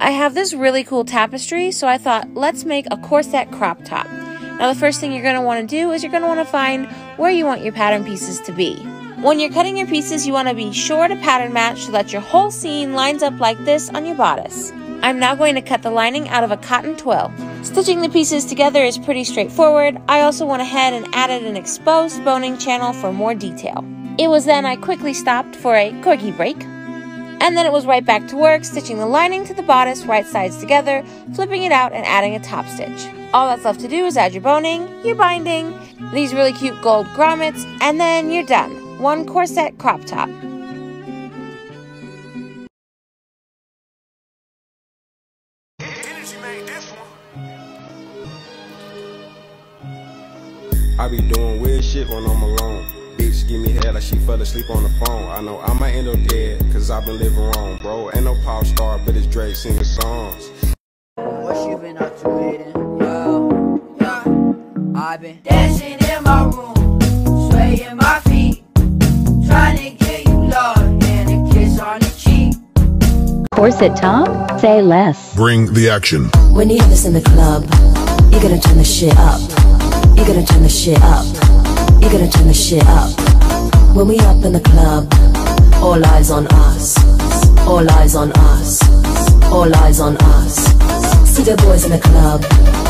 I have this really cool tapestry, so I thought let's make a corset crop top. Now the first thing you're going to want to do is you're going to want to find where you want your pattern pieces to be. When you're cutting your pieces, you want to be sure to pattern match so that your whole seam lines up like this on your bodice. I'm now going to cut the lining out of a cotton twill. Stitching the pieces together is pretty straightforward. I also went ahead and added an exposed boning channel for more detail. It was then I quickly stopped for a corgi break. And then it was right back to work, stitching the lining to the bodice right sides together, flipping it out and adding a top stitch. All that's left to do is add your boning, your binding, these really cute gold grommets, and then you're done. One corset crop top. Fell asleep on the phone. I know I might end up dead, cause I've been living wrong, bro. Ain't no pop star, but it's Drake singing songs. What you been up to, Aiden? Yo, yeah. I've been dancing in my room, swaying my feet, trying to get you love and a kiss on the cheek. Corset top? Say less. Bring the action. When you have this in the club, you're gonna turn the shit up. You're gonna turn the shit up. You're gonna turn the shit up. When we up in the club, all eyes on us. All eyes on us. All eyes on us. See the boys in the club.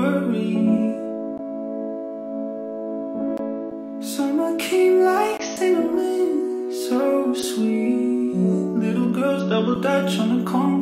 Worry. Summer came like cinnamon, so sweet. Little girls double dutch on the concrete.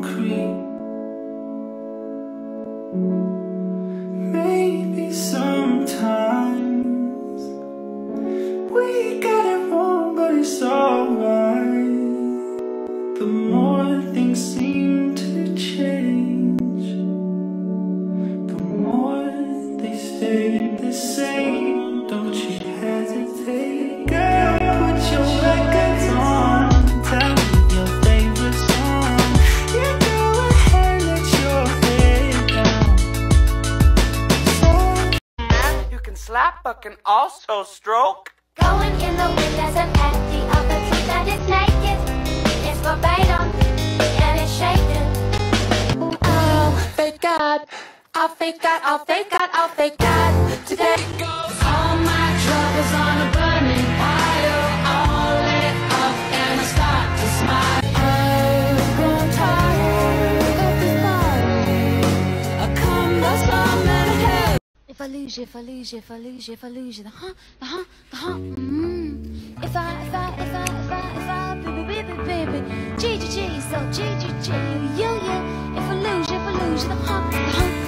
Same. Don't you hesitate, girl. Put your records on. Tell me your favorite song. Yeah, go ahead, let your head down. You can slap, but can also stroke. Going in the wind as an empty of the truth that is naked. It's verbatim and it's shaking. Oh, thank God. I'll fake God, I'll fake God, I'll fake God today. All my troubles on a burning pyre, all lit up, and I start to smile. I've grown tired of this body. I come thus far, man, hell. If I lose you, if I lose you, if I lose you, if I lose you, the huh, the huh, the huh, mmm. If I, if I, if I, if I, if I, baby, baby, baby, G, G, G, so G, G, G, yo, yo. If I lose you, if I lose you, the huh, the huh,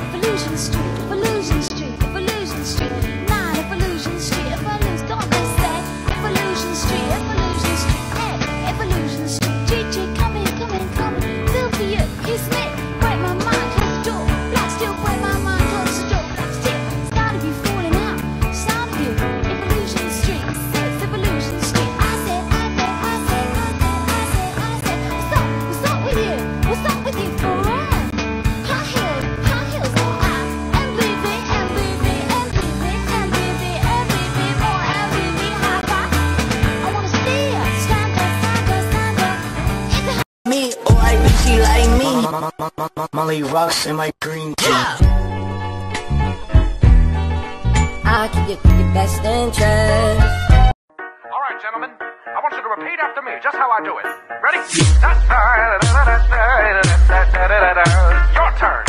Molly rocks in my green tea. I keep your, your best interest. All right, gentlemen. I want you to repeat after me, just how I do it. Ready? Your turn.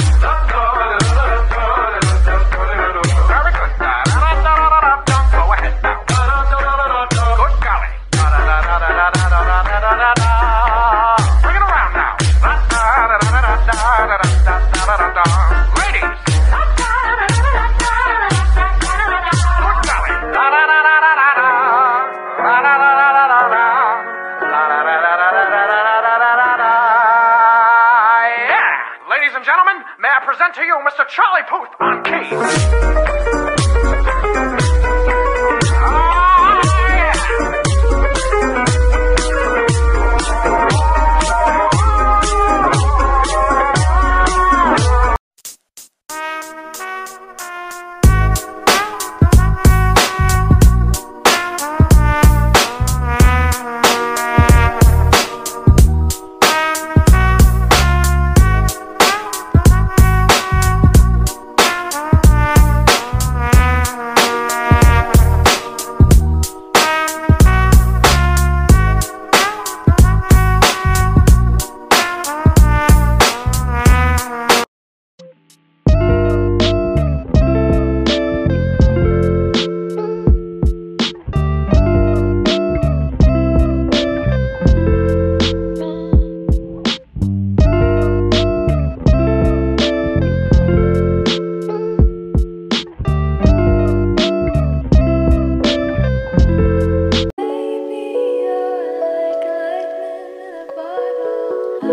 To you Mr. Charlie Puth on keys. Watch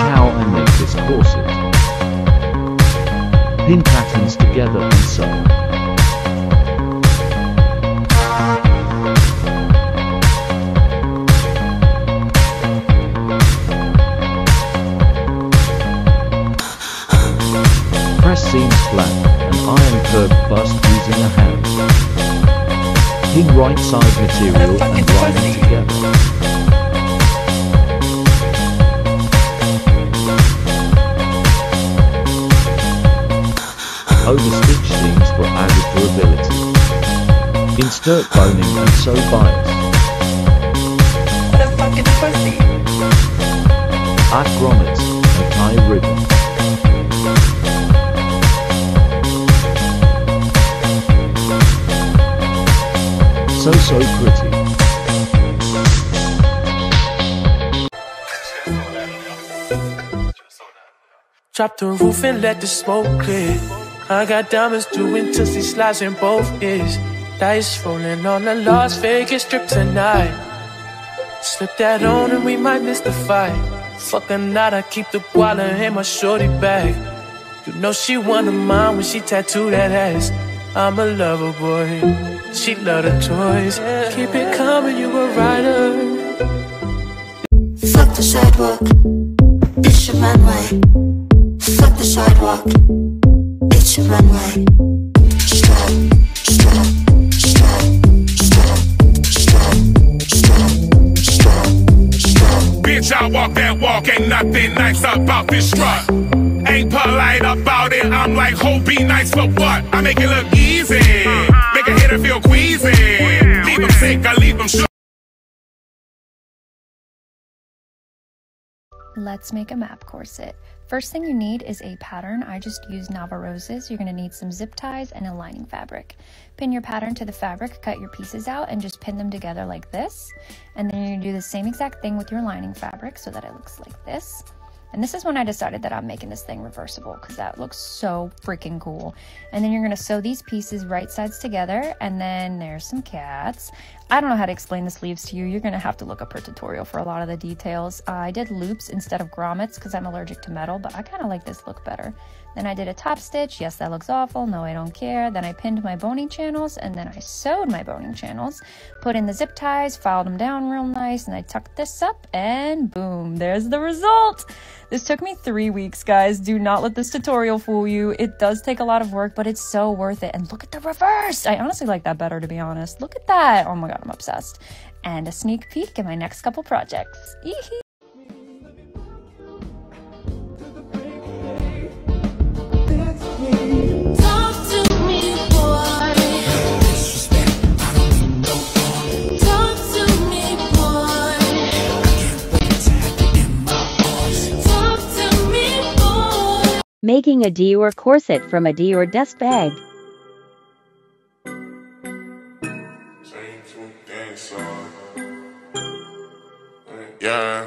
how I make this corset. Pin patterns together and sew. Flat and iron curved bust using a hand. Pin right side material and lining together. Overstitch seams for added durability. Insert boning and sew bias. What a fucking pussy. Add grommets and tie ribbon. So so pretty. Drop the roof and let the smoke clear. I got diamonds doing Toosie Slides in both ears. Dice rolling on the Las Vegas strip tonight. Slip that on and we might miss the fight. Fuck a night, I keep the wallet in my shorty bag. You know she one of mine when she tattooed that ass. I'm a lover boy. She love the toys. Keep it coming, you a rider. Fuck the sidewalk, it's your runway. Fuck the sidewalk, it's your runway. Strap, strap, strap, strap, strap, strap, strap, strap. Bitch, I walk that walk, ain't nothing nice about this strut. Ain't polite about it, I'm like, ho, be nice for what? I make it look easy, make a hitter feel queasy. Leave them sick, I leave shook. Let's make a map corset. First thing you need is a pattern. I just used Nava Roses. You're gonna need some zip ties and a lining fabric. Pin your pattern to the fabric, cut your pieces out, and just pin them together like this. And then you're gonna do the same exact thing with your lining fabric so that it looks like this. And this is when I decided that I'm making this thing reversible because that looks so freaking cool. And then you're gonna sew these pieces right sides together and then there's some cats. I don't know how to explain the sleeves to you. You're gonna have to look up her tutorial for a lot of the details. Uh, I did loops instead of grommets because I'm allergic to metal, but I kind of like this look better. Then I did a top stitch. Yes, that looks awful. No, I don't care. Then I pinned my boning channels and then I sewed my boning channels, put in the zip ties, filed them down real nice, and I tucked this up and boom, there's the result. This took me three weeks, guys. Do not let this tutorial fool you. It does take a lot of work, but it's so worth it. And look at the reverse. I honestly like that better, to be honest. Look at that. Oh my God, I'm obsessed. And a sneak peek at my next couple projects. Yee-hee. Talk to me, boy. Talk to me, boy. Talk to me, boy. Making a Dior corset from a Dior dust bag. Yeah.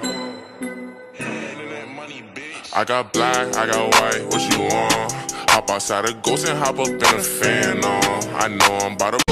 I got black, I got white, what you want? Hop outside a ghost and hop up in a Phantom. I know I'm about to.